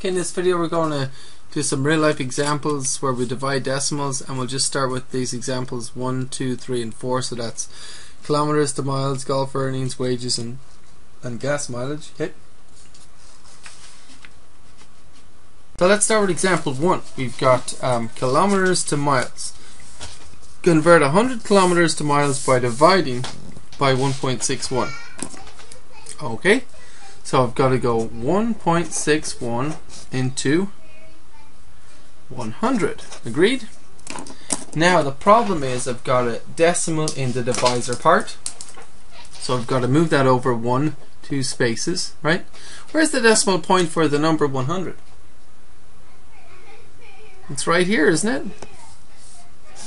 Okay, in this video we're going to do some real life examples where we divide decimals and we'll just start with these examples 1, 2, 3 and 4 so that's kilometers to miles, golf earnings, wages and, and gas mileage. Okay. So let's start with example 1. We've got um, kilometers to miles. Convert 100 kilometers to miles by dividing by 1.61. Okay. So I've got to go 1.61 into 100. Agreed? Now the problem is I've got a decimal in the divisor part. So I've got to move that over one, two spaces, right? Where's the decimal point for the number 100? It's right here, isn't it?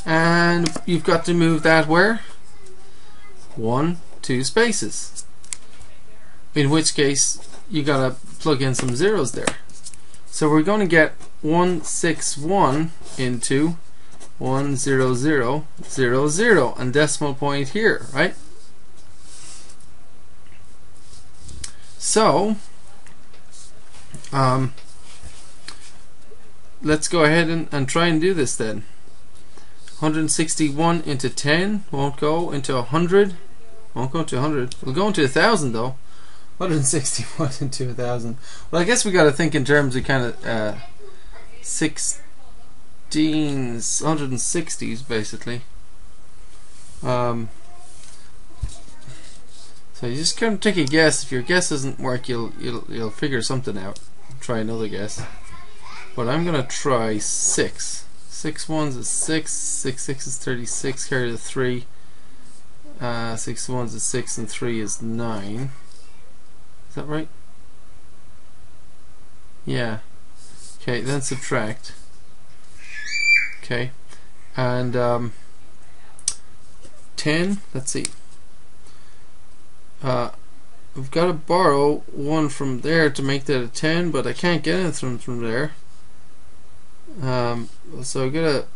And you've got to move that where? One, two spaces in which case you gotta plug in some zeros there. So we're going to get 161 into 10000 and decimal point here, right? So, um, let's go ahead and, and try and do this then. 161 into 10 won't go into 100 won't go to 100 we'll go into 1000 though 161 into 1000. Well, I guess we got to think in terms of kind of uh, 16s, 160s basically. Um, so you just kind of take a guess. If your guess doesn't work, you'll you'll you'll figure something out. Try another guess. But I'm gonna try six. Six ones is six. Six six is thirty-six. Carry the three. Uh, six ones is six, and three is nine. Is that right? Yeah. Okay, then subtract. Okay. And um, 10, let's see. Uh, we've got to borrow one from there to make that a 10, but I can't get anything from there. Um, so I gotta,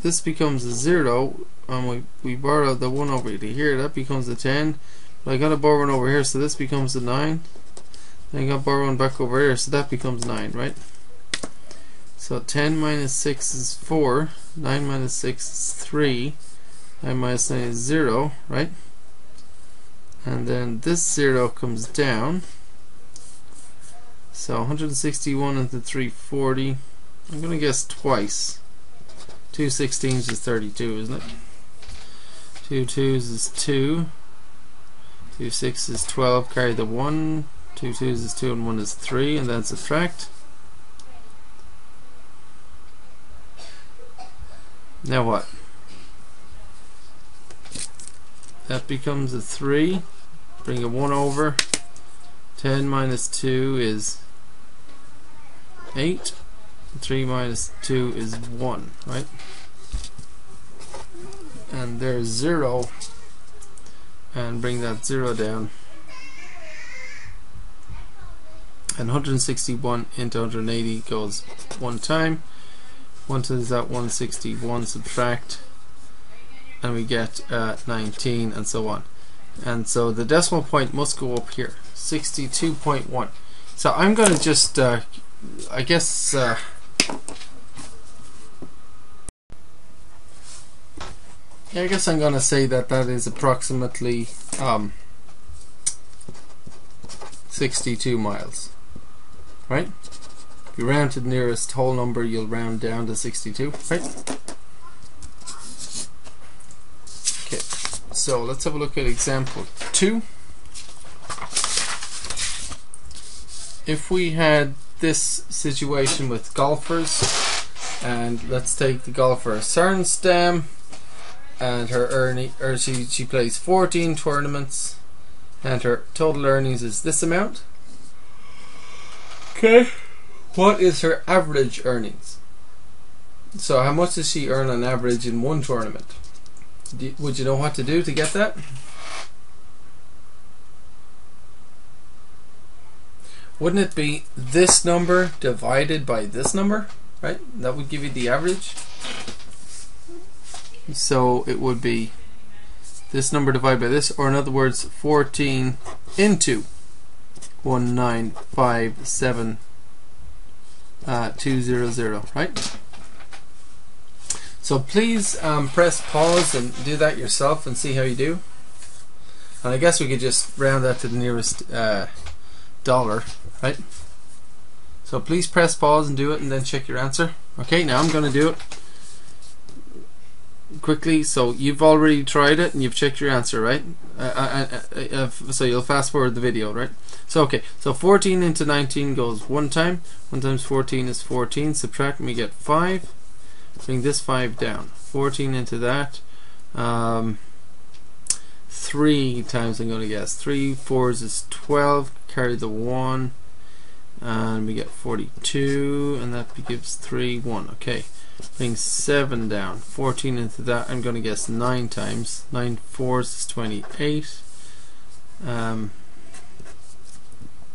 this becomes a 0, and we, we borrow the one over here, that becomes a 10. But I gotta borrow one over here, so this becomes a 9. I got borrow one back over here, so that becomes 9, right? So 10 minus 6 is 4, 9 minus 6 is 3, 9 minus 9 is 0, right? And then this 0 comes down. So 161 into 340. I'm going to guess twice. 2 16s is 32, isn't it? 2 2s is 2. 2 6 is 12. Carry the 1. Two twos is two and one is three, and then subtract. Now what? That becomes a three. Bring a one over. Ten minus two is eight. Three minus two is one, right? And there's zero. And bring that zero down. And 161 into 180 goes one time. One times that 161 subtract and we get uh, 19 and so on. And so the decimal point must go up here, 62.1. So I'm going to just, uh, I guess, uh, yeah, I guess I'm going to say that that is approximately um, 62 miles right? If you round to the nearest whole number, you'll round down to 62, right? Okay, so let's have a look at example 2. If we had this situation with golfers, and let's take the golfer Stem, and her earning, or er, she, she plays 14 tournaments, and her total earnings is this amount. Okay. What is her average earnings? So how much does she earn on average in one tournament? Do, would you know what to do to get that? Wouldn't it be this number divided by this number? Right? That would give you the average. So it would be this number divided by this, or in other words, 14 into one nine five seven uh, 200, right? So please um, press pause and do that yourself and see how you do. And I guess we could just round that to the nearest uh, dollar, right? So please press pause and do it and then check your answer. Okay, now I'm going to do it quickly. So you've already tried it and you've checked your answer, right? Uh, uh, uh, uh, so you'll fast forward the video, right? So okay, so 14 into 19 goes one time. 1 times 14 is 14. Subtract and we get 5. Bring this 5 down. 14 into that. Um, 3 times I'm going to guess. 3 fours is 12. Carry the 1. And we get 42. And that gives 3, 1. Okay. Bring 7 down. 14 into that. I'm going to guess 9 times. 9 fours is 28. Um,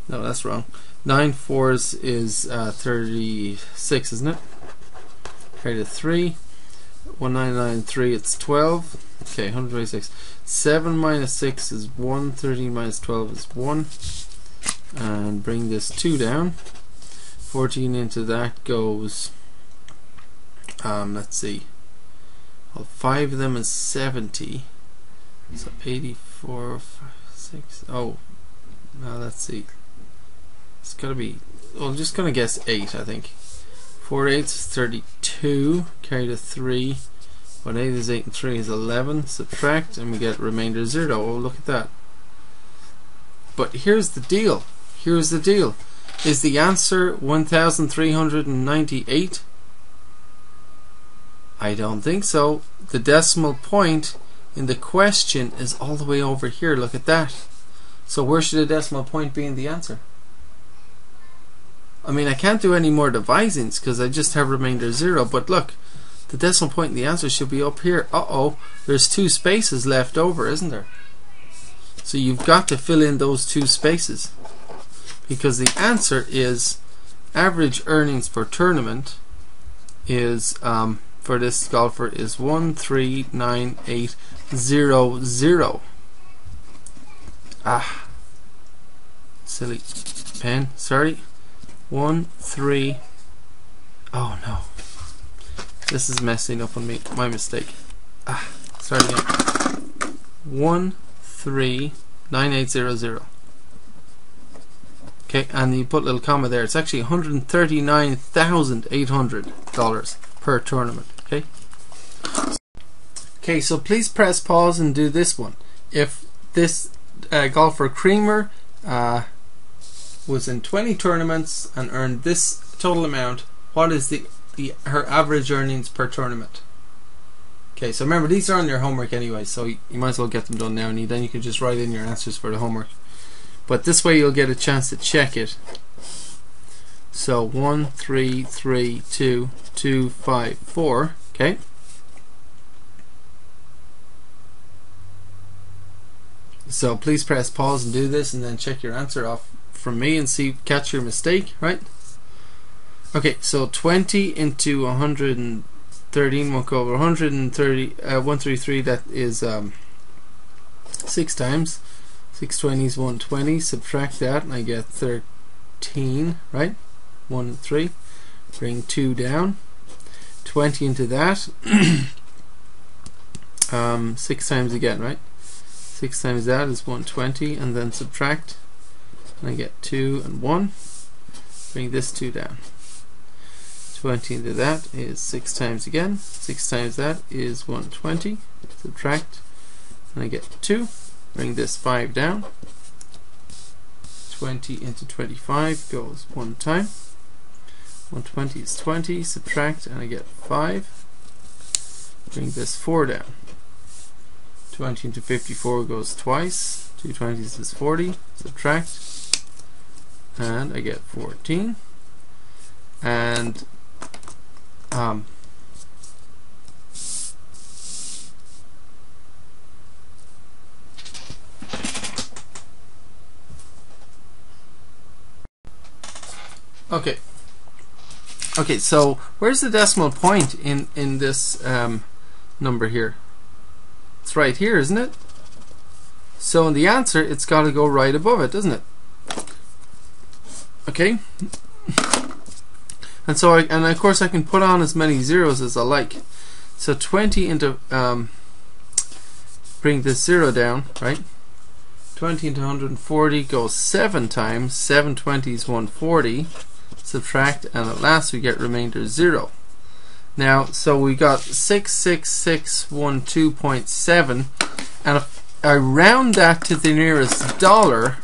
no, that's wrong. 9 fours is uh, 36, isn't it? Carry the 3. 1993, it's 12. Okay, 126. 7 minus 6 is 1. 13 minus 12 is 1. And bring this 2 down. 14 into that goes, um, let's see, well, 5 of them is 70. So 84, 5, 6, oh, now let's see. It's gotta be, well, I'm just gonna guess 8, I think. 4 eighths is 32, carry the 3. 1 8 is 8 and 3 is 11. Subtract and we get remainder 0. Oh, look at that. But here's the deal. Here's the deal. Is the answer 1398? I don't think so. The decimal point in the question is all the way over here. Look at that. So where should the decimal point be in the answer? I mean, I can't do any more devisings because I just have remainder 0. But look, the decimal point in the answer should be up here. Uh-oh, there's two spaces left over, isn't there? So you've got to fill in those two spaces. Because the answer is average earnings per tournament is um, for this golfer is 139800. Ah. Silly pen, sorry. One, three. Oh no. This is messing up on me. My mistake. Ah, sorry again. One, three, nine, eight, zero, zero. Okay, and you put a little comma there. It's actually one hundred thirty-nine thousand eight hundred dollars per tournament. Okay. Okay, so please press pause and do this one. If this uh, golfer Creamer uh, was in 20 tournaments and earned this total amount, what is the, the her average earnings per tournament? Okay, so remember these are on your homework anyway, so you might as well get them done now, and then you can just write in your answers for the homework. But this way you'll get a chance to check it. So one, three, three, two, two, five, four. Okay. So please press pause and do this, and then check your answer off from me and see catch your mistake, right? Okay, so 20 into 113 will go over 130, uh, 133, that is um, 6 times. 620 is 120, subtract that and I get 13, right? 1 and 3. Bring 2 down. 20 into that. um, 6 times again, right? 6 times that is 120 and then subtract and I get 2 and 1 bring this 2 down 20 into that is 6 times again 6 times that is 120 subtract and I get 2 bring this 5 down. 20 into 25 goes one time. 120 is 20 subtract and I get 5 bring this 4 down. 20 into 54 goes twice. 2 20s is 40 subtract and I get 14 and um, okay okay so where's the decimal point in in this um, number here it's right here isn't it so in the answer it's got to go right above it doesn't it Okay. And so, I, and of course, I can put on as many zeros as I like. So 20 into, um, bring this zero down, right? 20 into 140 goes 7 times. 720 is 140. Subtract, and at last we get remainder 0. Now, so we got 66612.7, and if I round that to the nearest dollar,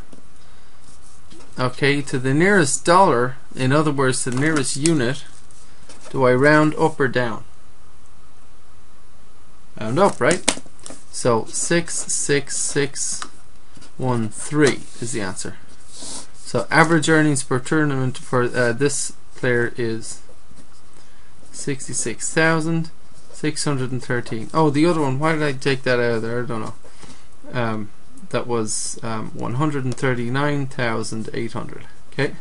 okay, to the nearest dollar, in other words, the nearest unit, do I round up or down? Round up, right? So 66613 is the answer. So average earnings per tournament for uh, this player is 66,613. Oh, the other one, why did I take that out of there? I don't know. Um, that was um, 139,800. Okay.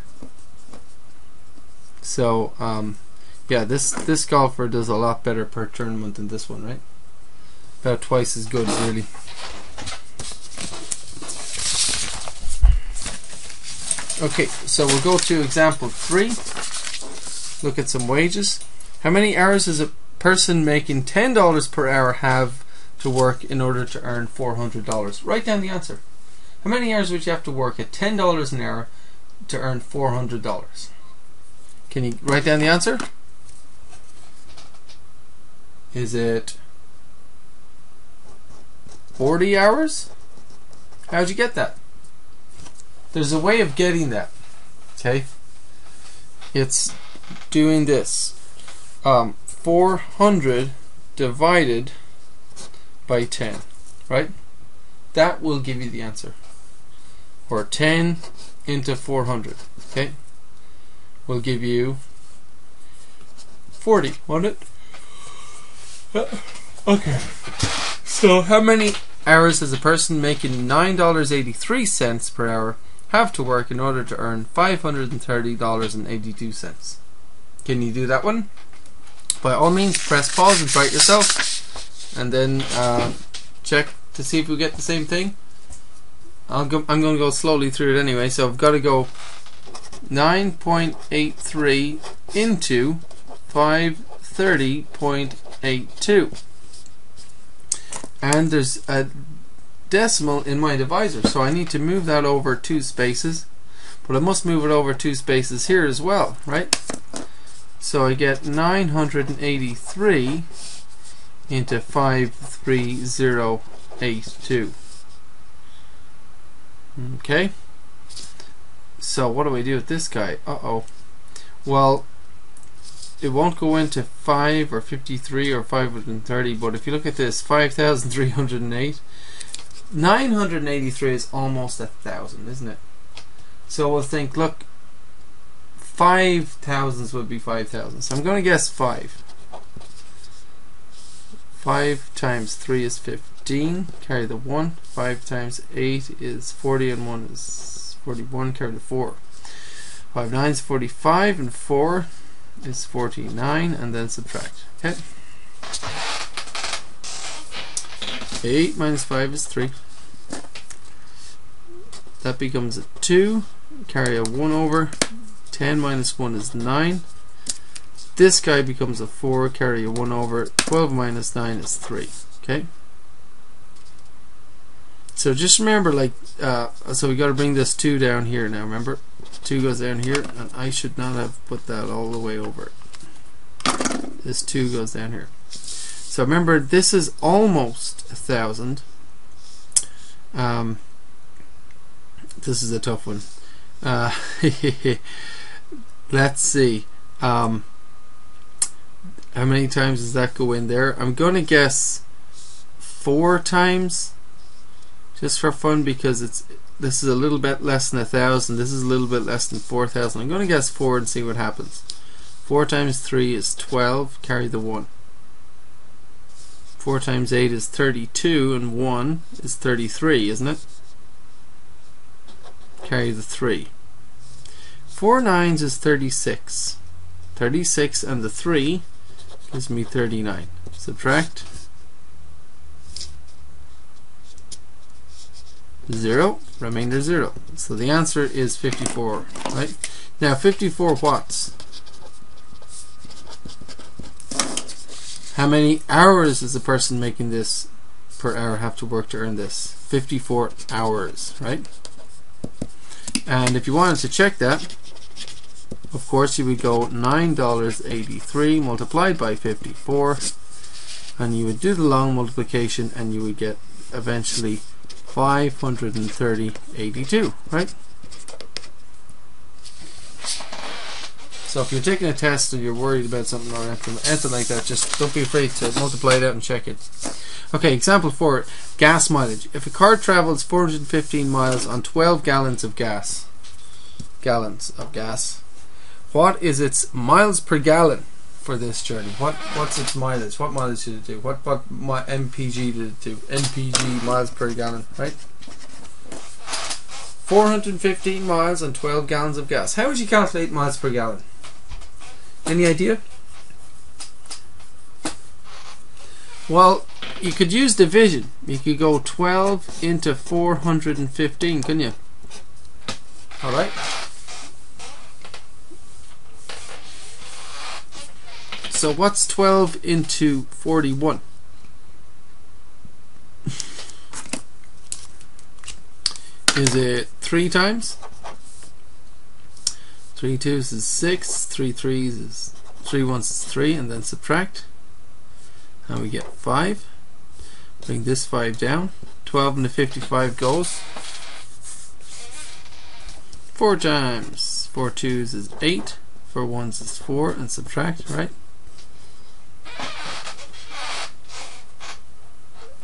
So, um, yeah, this this golfer does a lot better per tournament than this one, right? About twice as good, really. Okay, so we'll go to example three. Look at some wages. How many hours does a person making $10 per hour have to work in order to earn $400? Write down the answer. How many hours would you have to work at $10 an hour to earn $400? Can you write down the answer? Is it 40 hours? How'd you get that? There's a way of getting that. Okay? It's doing this. Um, 400 divided by 10. Right? That will give you the answer. Or 10 into 400. Okay? Will give you 40, won't it? Okay. So, how many hours does a person making $9.83 per hour have to work in order to earn $530.82? Can you do that one? By all means, press pause and try it yourself, and then uh, check to see if we get the same thing. I'll go, I'm going to go slowly through it anyway, so I've got to go 9.83 into 530.82 and there's a decimal in my divisor. So I need to move that over two spaces but I must move it over two spaces here as well right? So I get 983 into 53082 okay. So what do we do with this guy? Uh oh well it won't go into 5 or 53 or 530 but if you look at this 5308 983 is almost a thousand isn't it so we'll think look five thousands would be five thousand so I'm going to guess 5 5 times 3 is 15 carry the 1 5 times 8 is 40 and 1 is 41 carry the 4 5 9 is 45 and 4 is 49 and then subtract. Okay. 8 minus 5 is 3. That becomes a 2. Carry a 1 over. 10 minus 1 is 9. This guy becomes a 4. Carry a 1 over. 12 minus 9 is 3. Okay. So just remember, like, uh, so we got to bring this 2 down here now, remember? 2 goes down here, and I should not have put that all the way over. This 2 goes down here. So remember, this is almost a thousand. Um, this is a tough one. Uh, let's see. Um, how many times does that go in there? I'm going to guess four times just for fun because it's this is a little bit less than a thousand this is a little bit less than four thousand I'm going to guess four and see what happens four times three is 12 carry the one four times eight is 32 and one is 33 isn't it carry the three four nines is 36 36 and the 3 gives me 39 subtract 0, remainder 0. So the answer is 54, right? Now 54 watts. How many hours does the person making this per hour have to work to earn this? 54 hours, right? And if you wanted to check that, of course, you would go $9.83 multiplied by 54, and you would do the long multiplication, and you would get eventually 530.82, right? So if you're taking a test and you're worried about something or anything, like that, just don't be afraid to multiply it out and check it. Okay, example four, gas mileage. If a car travels 415 miles on 12 gallons of gas, gallons of gas, what is its miles per gallon for this journey? What what's its mileage? What mileage did it do? What what my MPG did it do? MPG miles per gallon, right? 415 miles on 12 gallons of gas. How would you calculate miles per gallon? Any idea? Well, you could use division. You could go 12 into 415, couldn't you? Alright. So what's 12 into 41? Is it 3 times? Three twos is six, three threes is three ones is three, and then subtract. And we get five. Bring this five down. Twelve into fifty-five goes. Four times four twos is eight. Four ones is four, and subtract, right?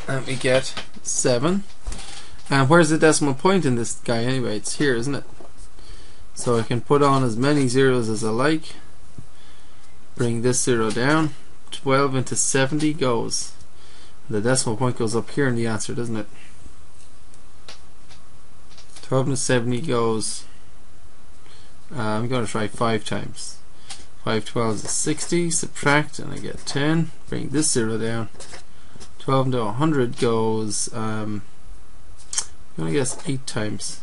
And we get seven. And where's the decimal point in this guy anyway? It's here, isn't it? So I can put on as many zeros as I like. Bring this zero down. 12 into 70 goes. The decimal point goes up here in the answer, doesn't it? 12 into 70 goes. Uh, I'm going to try 5 times. 5 12 is 60. Subtract and I get 10. Bring this zero down. 12 into 100 goes. Um, I'm going to guess 8 times.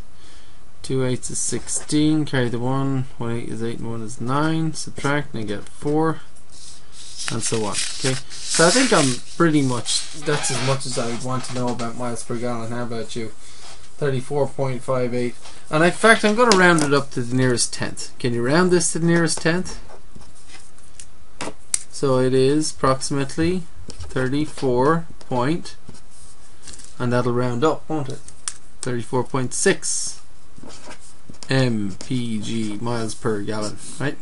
2 eighths is 16, carry the 1, 1 8 is 8 and 1 is 9, subtract and I get 4, and so on. Okay, so I think I'm pretty much, that's as much as I want to know about miles per gallon. How about you? 34.58. And in fact, I'm going to round it up to the nearest tenth. Can you round this to the nearest tenth? So it is approximately 34 point, and that'll round up, won't it? 34.6 mpg miles per gallon right